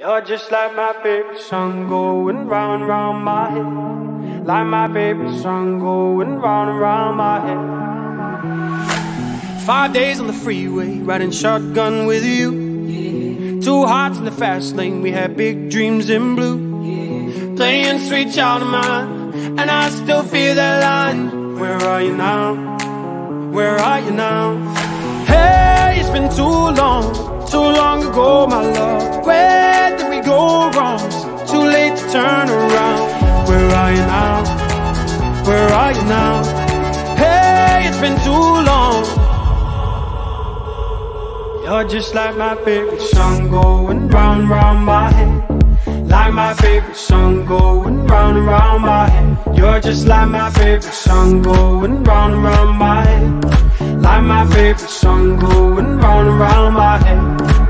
You're just like my favorite song going round round my head. Like my favorite song going round round my head. Five days on the freeway, riding shotgun with you. Two hearts in the fast lane, we had big dreams in blue. Playing sweet child of mine, and I still feel that line. Where are you now? Where are you now? Hey, it's been too long, too long ago, my love. Where turn around. Where are you now? Where are you now? Hey, it's been too long. You're just like my favorite song going round round my head. Like my favorite song going round round my head. You're just like my favorite song going round round my head. Like my favorite song going round round my head.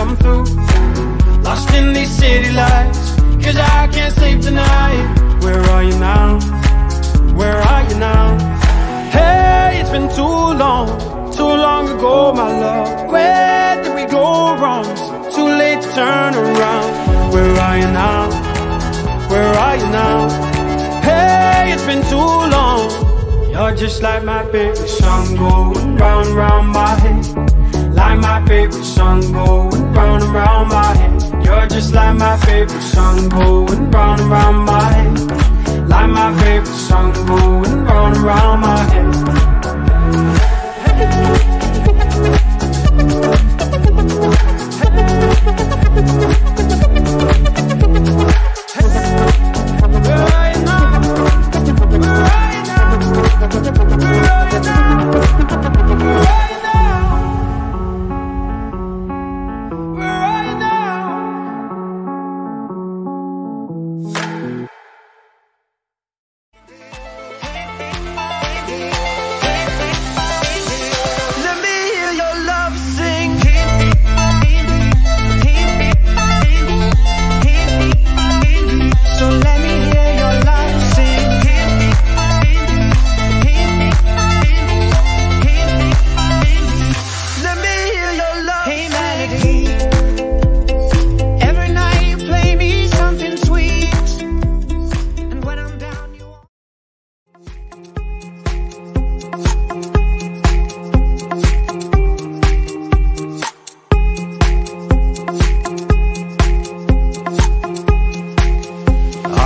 Come through Lost in these city lights Cause I can't sleep tonight Where are you now? Where are you now? Hey, it's been too long Too long ago, my love Where did we go wrong? too late to turn around Where are you now? Where are you now? Hey, it's been too long You're just like my favorite song Going round, round my head like my favorite song going like my favorite song going round and round my head Like my favorite song going round and round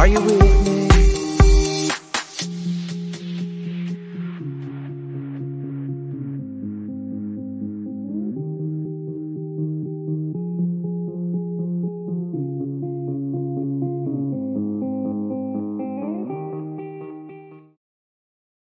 Are you with me?